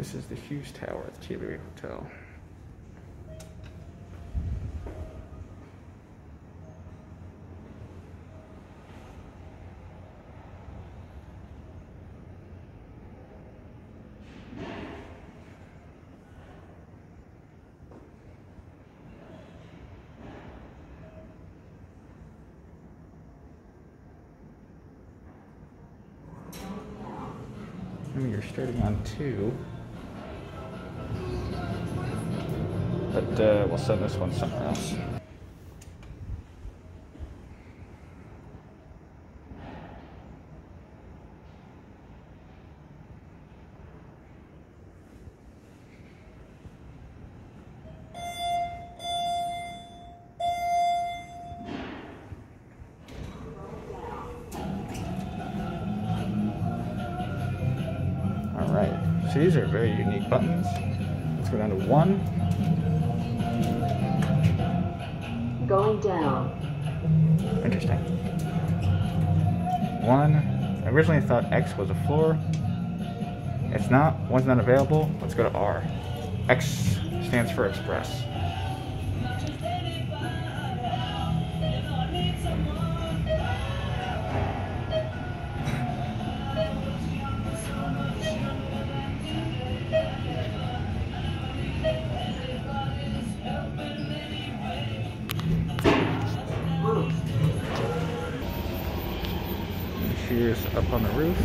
This is the Hughes Tower at the TWA Hotel. And you're starting on two. But uh, we'll send this one somewhere else. All right, so these are very unique buttons. Let's go down to one. Going down. Interesting. One. I originally thought X was a floor. It's not. One's not available. Let's go to R. X stands for express. Up on the roof.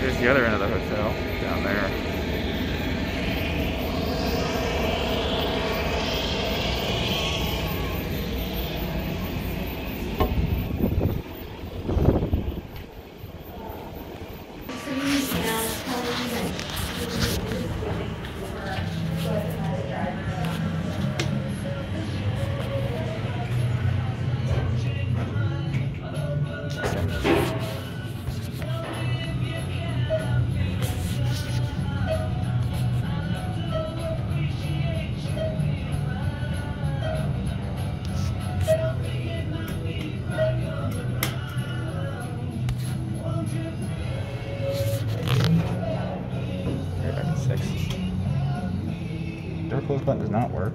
Here's the other end of the hotel down there. close button does not work.